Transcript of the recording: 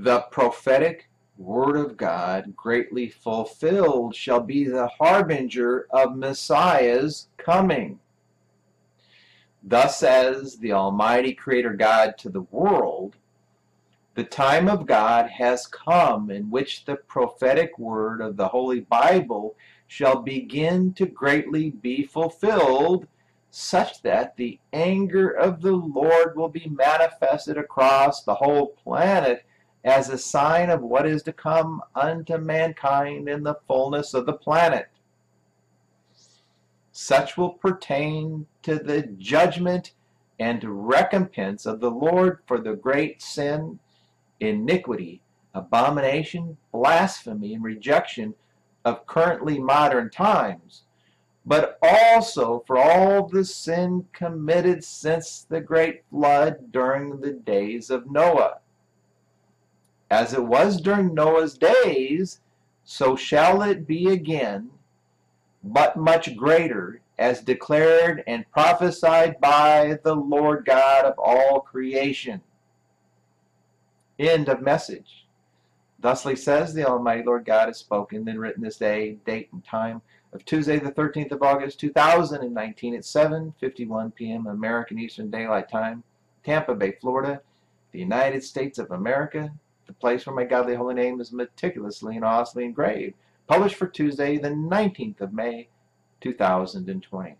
The prophetic word of God, greatly fulfilled, shall be the harbinger of Messiah's coming. Thus says the Almighty Creator God to the world, the time of God has come in which the prophetic word of the Holy Bible shall begin to greatly be fulfilled, such that the anger of the Lord will be manifested across the whole planet as a sign of what is to come unto mankind in the fullness of the planet. Such will pertain to the judgment and recompense of the Lord for the great sin, iniquity, abomination, blasphemy, and rejection of currently modern times, but also for all the sin committed since the great flood during the days of Noah as it was during Noah's days, so shall it be again, but much greater, as declared and prophesied by the Lord God of all creation. End of message. Thusly says the Almighty Lord God has spoken then written this day, date, and time of Tuesday, the 13th of August, 2019 at 7.51 p.m. American Eastern Daylight Time, Tampa Bay, Florida, the United States of America, the place where my godly holy name is meticulously and awesomely engraved. Published for Tuesday, the 19th of May, 2020.